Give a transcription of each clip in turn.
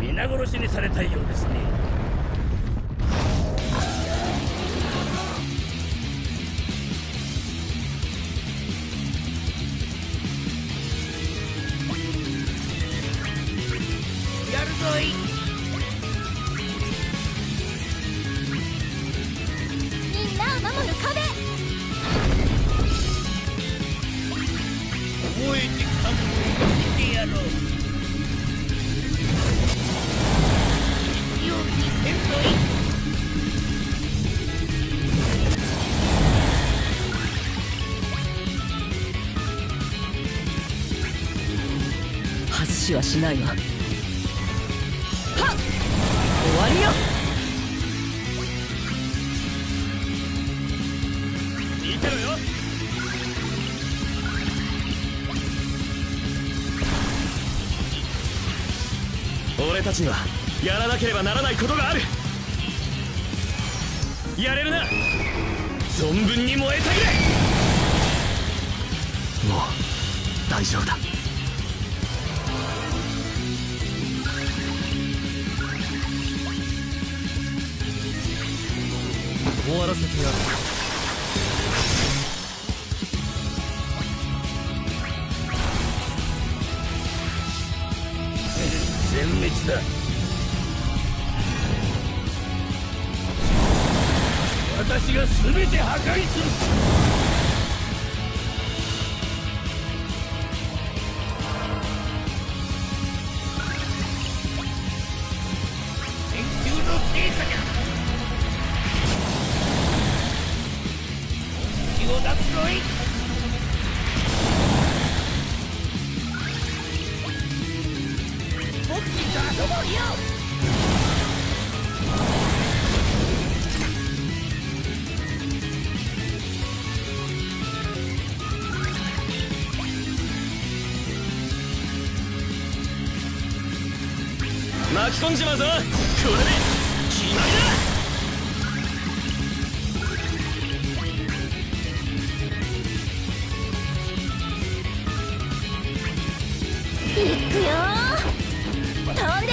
皆殺しにされたようですね。しはしないわ。はっ！終わりよ。見てろよ。俺たちにはやらなければならないことがある。やれるな。存分に燃えたぎれもう大丈夫だ終わらせてやる。全滅だ。私が全て破壊する。巻き込んじまうぞこれで決まりだいくよ飛んで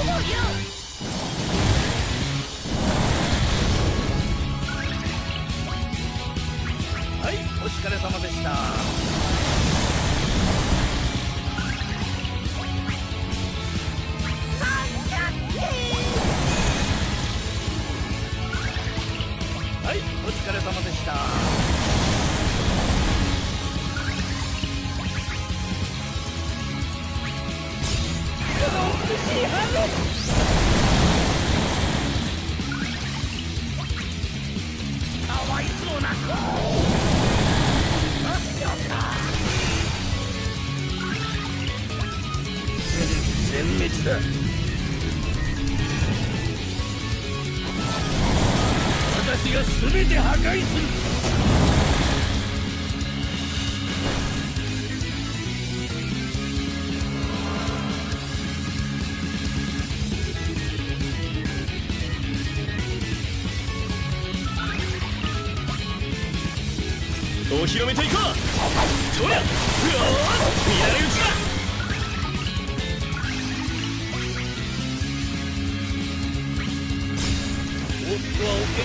はいお疲れ様でした。全滅だ私が全て破壊するお披露目といこう。とやうわ見られ撃ちだおっとはおけ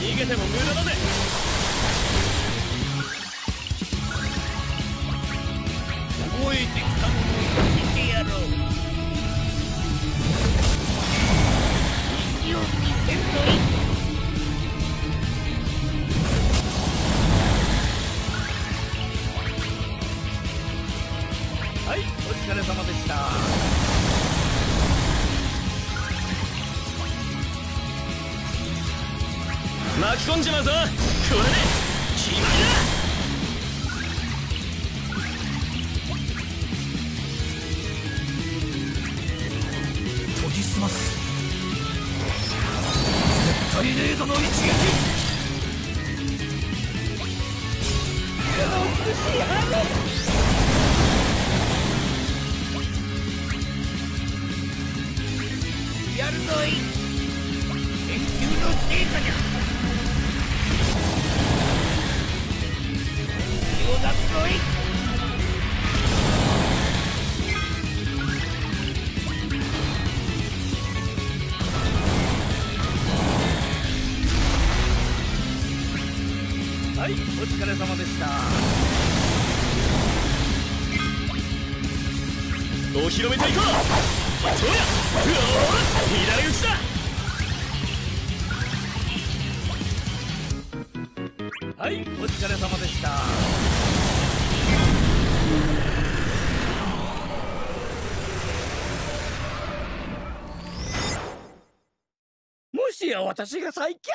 逃げても無駄だぜえてきたものを見てやろうを見せる巻き込んじまうぞ。これで決まり。ぎ澄ます。絶対レードの一撃美しい。花やるぞい。研究の成果じゃ気を出すぞい。疲れ様でした。お披露目といこう。どうやうおー乱れ打ちだ。はいお疲れ様でした。もしや私が最強